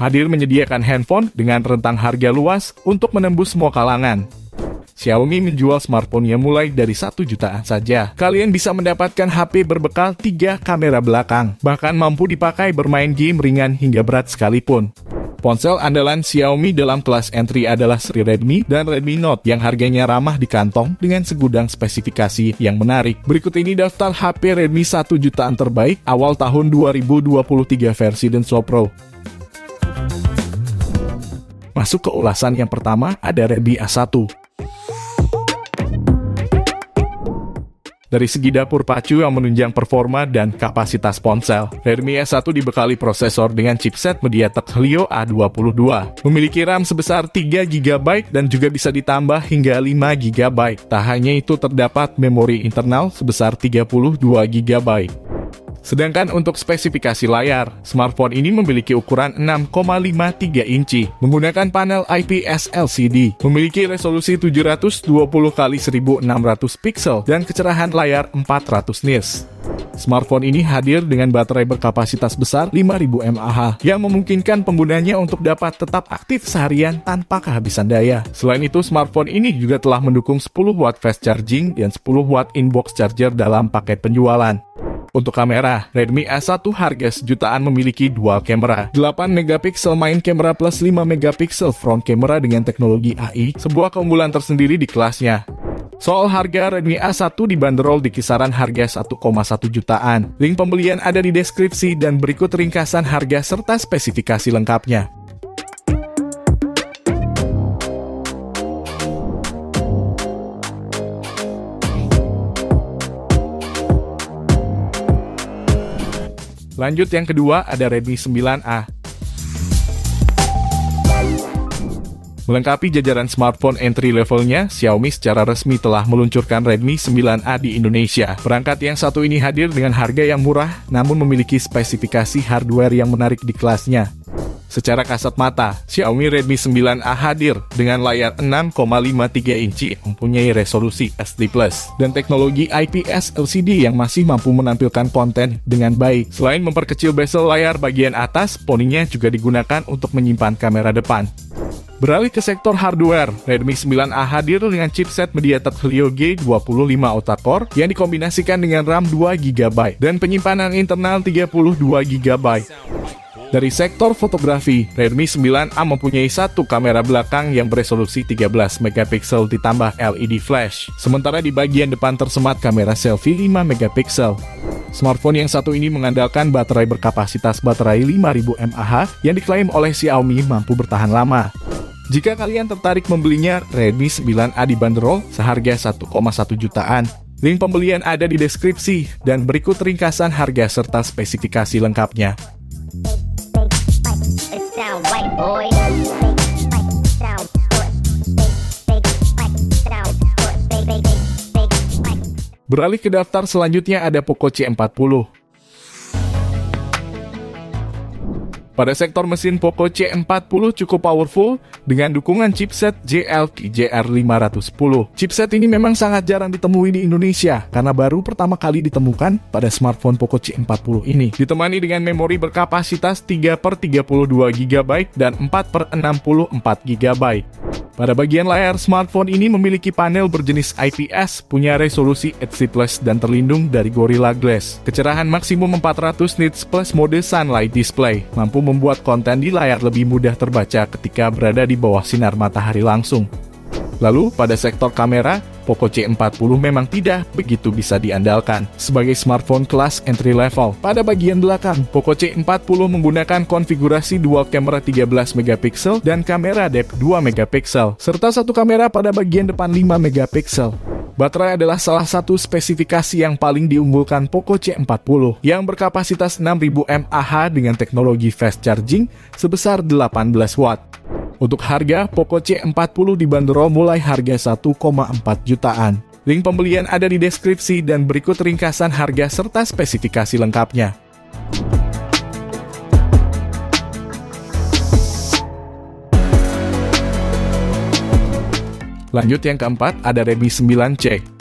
hadir menyediakan handphone dengan rentang harga luas untuk menembus semua kalangan. Xiaomi menjual smartphone-nya mulai dari 1 jutaan saja. Kalian bisa mendapatkan HP berbekal 3 kamera belakang, bahkan mampu dipakai bermain game ringan hingga berat sekalipun. Ponsel andalan Xiaomi dalam kelas entry adalah seri Redmi dan Redmi Note yang harganya ramah di kantong dengan segudang spesifikasi yang menarik. Berikut ini daftar HP Redmi 1 jutaan terbaik awal tahun 2023 versi Denso Pro. Masuk ke ulasan yang pertama ada Redmi A1. Dari segi dapur pacu yang menunjang performa dan kapasitas ponsel, Redmi S1 dibekali prosesor dengan chipset MediaTek Helio A22. Memiliki RAM sebesar 3 GB dan juga bisa ditambah hingga 5 GB. Tak hanya itu terdapat memori internal sebesar 32 GB. Sedangkan untuk spesifikasi layar, smartphone ini memiliki ukuran 6,53 inci, menggunakan panel IPS LCD, memiliki resolusi 720 x 1600 pixel, dan kecerahan layar 400 nits. Smartphone ini hadir dengan baterai berkapasitas besar 5000 mAh yang memungkinkan penggunanya untuk dapat tetap aktif seharian tanpa kehabisan daya. Selain itu, smartphone ini juga telah mendukung 10 watt fast charging dan 10 watt inbox charger dalam paket penjualan. Untuk kamera, Redmi A1 harga sejutaan memiliki dual kamera, 8 megapiksel main kamera plus 5 megapiksel front kamera dengan teknologi AI, sebuah keunggulan tersendiri di kelasnya. Soal harga Redmi A1 dibanderol di kisaran harga 1,1 jutaan. Link pembelian ada di deskripsi dan berikut ringkasan harga serta spesifikasi lengkapnya. Lanjut yang kedua ada Redmi 9A. Melengkapi jajaran smartphone entry levelnya, Xiaomi secara resmi telah meluncurkan Redmi 9A di Indonesia. Perangkat yang satu ini hadir dengan harga yang murah, namun memiliki spesifikasi hardware yang menarik di kelasnya. Secara kasat mata, Xiaomi Redmi 9A hadir dengan layar 6,53 inci mempunyai resolusi SD+, dan teknologi IPS LCD yang masih mampu menampilkan konten dengan baik. Selain memperkecil bezel layar bagian atas, poninya juga digunakan untuk menyimpan kamera depan. Beralih ke sektor hardware, Redmi 9A hadir dengan chipset MediaTek Helio G25 octa-core yang dikombinasikan dengan RAM 2GB dan penyimpanan internal 32GB. Dari sektor fotografi, Redmi 9A mempunyai satu kamera belakang yang beresolusi 13 megapiksel ditambah LED flash. Sementara di bagian depan tersemat kamera selfie 5 megapiksel. Smartphone yang satu ini mengandalkan baterai berkapasitas baterai 5000 mAh yang diklaim oleh Xiaomi mampu bertahan lama. Jika kalian tertarik membelinya, Redmi 9A dibanderol seharga 1,1 jutaan. Link pembelian ada di deskripsi dan berikut ringkasan harga serta spesifikasi lengkapnya. Beralih ke daftar selanjutnya ada Poco C40. Pada sektor mesin Poco C40 cukup powerful dengan dukungan chipset JLK JR510. Chipset ini memang sangat jarang ditemui di Indonesia karena baru pertama kali ditemukan pada smartphone Poco C40 ini. Ditemani dengan memori berkapasitas 3 per 32 GB dan 4 per 64 GB. Pada bagian layar, smartphone ini memiliki panel berjenis IPS, punya resolusi HD+, dan terlindung dari Gorilla Glass. Kecerahan maksimum 400 nits plus mode Sunlight Display, mampu membuat konten di layar lebih mudah terbaca ketika berada di bawah sinar matahari langsung. Lalu, pada sektor kamera, Poco C40 memang tidak begitu bisa diandalkan sebagai smartphone kelas entry level. Pada bagian belakang, Poco C40 menggunakan konfigurasi dual kamera 13 megapiksel dan kamera depth 2 megapiksel, serta satu kamera pada bagian depan 5 megapiksel. Baterai adalah salah satu spesifikasi yang paling diunggulkan Poco C40 yang berkapasitas 6000 mAh dengan teknologi fast charging sebesar 18 watt. Untuk harga, Poco C40 dibanderol mulai harga 1,4 jutaan. Link pembelian ada di deskripsi dan berikut ringkasan harga serta spesifikasi lengkapnya. Lanjut yang keempat, ada Redmi 9C.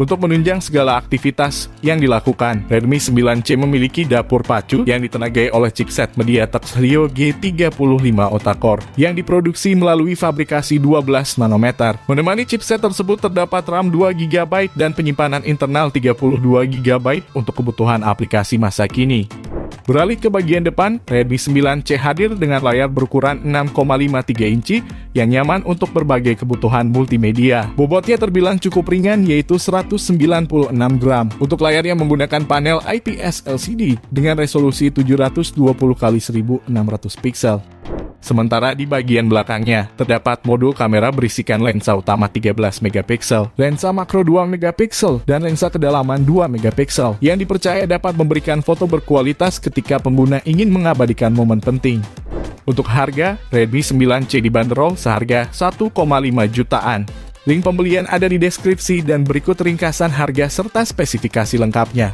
Untuk menunjang segala aktivitas yang dilakukan. Redmi 9C memiliki dapur pacu yang ditenagai oleh chipset MediaTek Helio G35 octa-core yang diproduksi melalui fabrikasi 12 nanometer. Menemani chipset tersebut terdapat RAM 2 GB dan penyimpanan internal 32 GB untuk kebutuhan aplikasi masa kini. Beralih ke bagian depan, Redmi 9C hadir dengan layar berukuran 6,53 inci yang nyaman untuk berbagai kebutuhan multimedia. Bobotnya terbilang cukup ringan yaitu 196 gram. Untuk layarnya menggunakan panel IPS LCD dengan resolusi 720 x 1600 pixel. Sementara di bagian belakangnya, terdapat modul kamera berisikan lensa utama 13 megapiksel, lensa makro 2 megapiksel, dan lensa kedalaman 2 megapiksel, yang dipercaya dapat memberikan foto berkualitas ketika pengguna ingin mengabadikan momen penting. Untuk harga, Redmi 9C dibanderol seharga 1,5 jutaan. Link pembelian ada di deskripsi dan berikut ringkasan harga serta spesifikasi lengkapnya.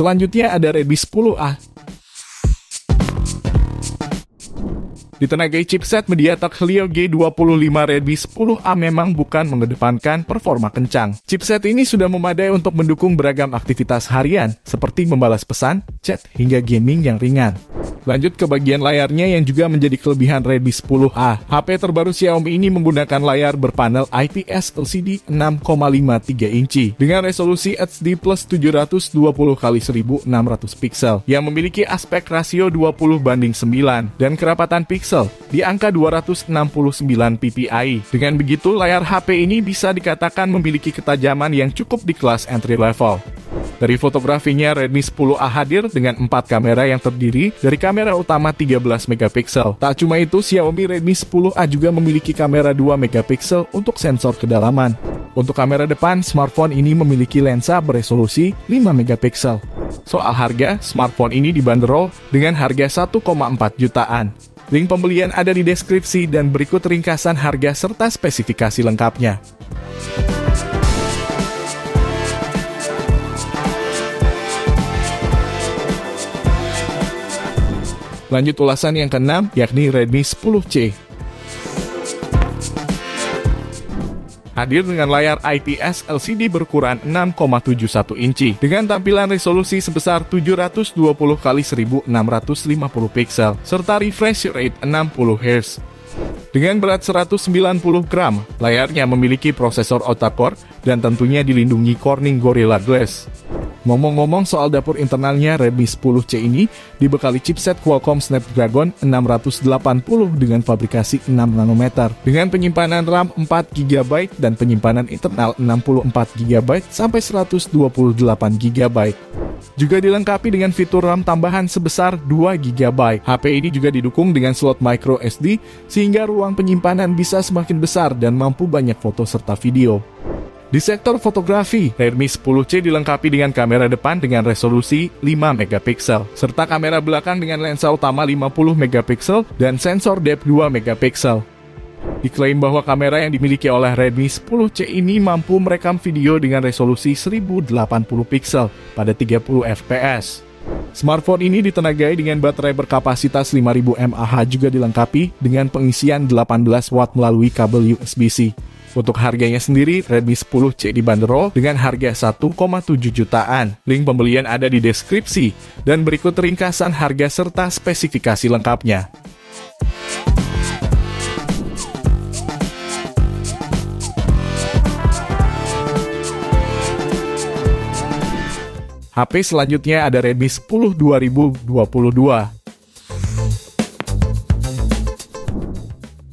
Selanjutnya ada Redmi 10A. Ditenagai chipset MediaTek Helio G25 Redmi 10A memang bukan mengedepankan performa kencang. Chipset ini sudah memadai untuk mendukung beragam aktivitas harian, seperti membalas pesan, chat, hingga gaming yang ringan. Lanjut ke bagian layarnya yang juga menjadi kelebihan Redmi 10A. HP terbaru Xiaomi ini menggunakan layar berpanel IPS LCD 6,53 inci dengan resolusi HD plus 720 x 1600 pixel yang memiliki aspek rasio 20 banding 9 dan kerapatan pixel di angka 269 ppi. Dengan begitu, layar HP ini bisa dikatakan memiliki ketajaman yang cukup di kelas entry level. Dari fotografinya, Redmi 10A hadir dengan 4 kamera yang terdiri dari kamera utama 13 megapiksel. Tak cuma itu, Xiaomi Redmi 10A juga memiliki kamera 2 megapiksel untuk sensor kedalaman. Untuk kamera depan, smartphone ini memiliki lensa beresolusi 5 megapiksel. Soal harga, smartphone ini dibanderol dengan harga 1,4 jutaan. Link pembelian ada di deskripsi dan berikut ringkasan harga serta spesifikasi lengkapnya. Lanjut ulasan yang keenam, yakni Redmi 10C. Hadir dengan layar IPS LCD berukuran 6,71 inci dengan tampilan resolusi sebesar 720 x 1650 pixel serta refresh rate 60 Hz. Dengan berat 190 gram, layarnya memiliki prosesor octa-core dan tentunya dilindungi Corning Gorilla Glass. Ngomong-ngomong soal dapur internalnya, Redmi 10C ini dibekali chipset Qualcomm Snapdragon 680 dengan fabrikasi 6 nanometer dengan penyimpanan RAM 4 GB dan penyimpanan internal 64 GB sampai 128 GB. Juga dilengkapi dengan fitur RAM tambahan sebesar 2 GB. HP ini juga didukung dengan slot micro SD sehingga ruang penyimpanan bisa semakin besar dan mampu banyak foto serta video. Di sektor fotografi, Redmi 10C dilengkapi dengan kamera depan dengan resolusi 5 megapiksel, serta kamera belakang dengan lensa utama 50 megapiksel dan sensor depth 2 megapiksel. Diklaim bahwa kamera yang dimiliki oleh Redmi 10C ini mampu merekam video dengan resolusi 1080 pixel pada 30 fps. Smartphone ini ditenagai dengan baterai berkapasitas 5000 mAh juga dilengkapi dengan pengisian 18 watt melalui kabel USB-C. Untuk harganya sendiri, Redmi 10C dibanderol dengan harga 1,7 jutaan. Link pembelian ada di deskripsi, dan berikut ringkasan harga serta spesifikasi lengkapnya. HP selanjutnya ada Redmi 10 2022.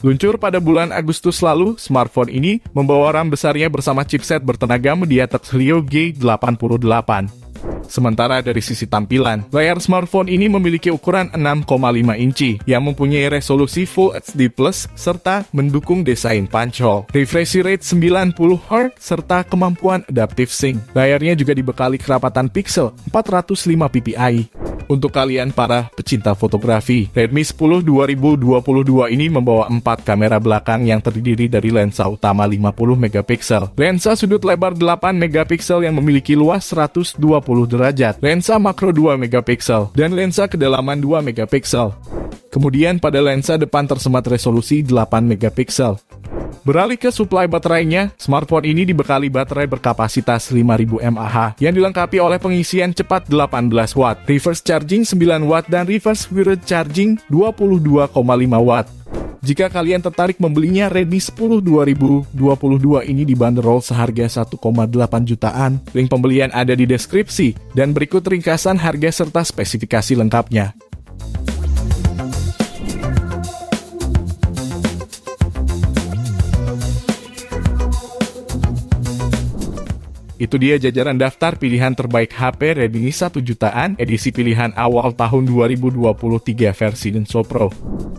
Luncur pada bulan Agustus lalu, smartphone ini membawa RAM besarnya bersama chipset bertenaga MediaTek Helio G88. Sementara dari sisi tampilan, layar smartphone ini memiliki ukuran 6,5 inci yang mempunyai resolusi Full HD serta mendukung desain punch hole, refresh rate 90 Hz serta kemampuan adaptive sync. Layarnya juga dibekali kerapatan pixel 405 ppi. Untuk kalian para pecinta fotografi, Redmi 10 2022 ini membawa 4 kamera belakang yang terdiri dari lensa utama 50 megapiksel, lensa sudut lebar 8 megapiksel yang memiliki luas 120 derajat, lensa makro 2 megapiksel, dan lensa kedalaman 2 megapiksel. Kemudian pada lensa depan tersemat resolusi 8 megapiksel. Beralih ke suplai baterainya, smartphone ini dibekali baterai berkapasitas 5000 mAh yang dilengkapi oleh pengisian cepat 18 watt, reverse charging 9 watt, dan reverse wireless charging 22,5 watt. Jika kalian tertarik membelinya, Redmi 10 2022 ini dibanderol seharga 1,8 jutaan. Link pembelian ada di deskripsi, dan berikut ringkasan harga serta spesifikasi lengkapnya. Itu dia jajaran daftar pilihan terbaik HP Redmi 1 jutaan edisi pilihan awal tahun 2023 versi Denso Pro.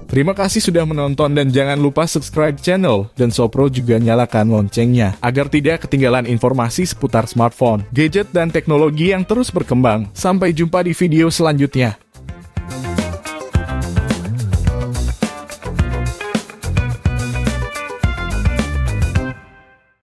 Terima kasih sudah menonton dan jangan lupa subscribe channel dan Sopro juga nyalakan loncengnya agar tidak ketinggalan informasi seputar smartphone, gadget, dan teknologi yang terus berkembang. Sampai jumpa di video selanjutnya.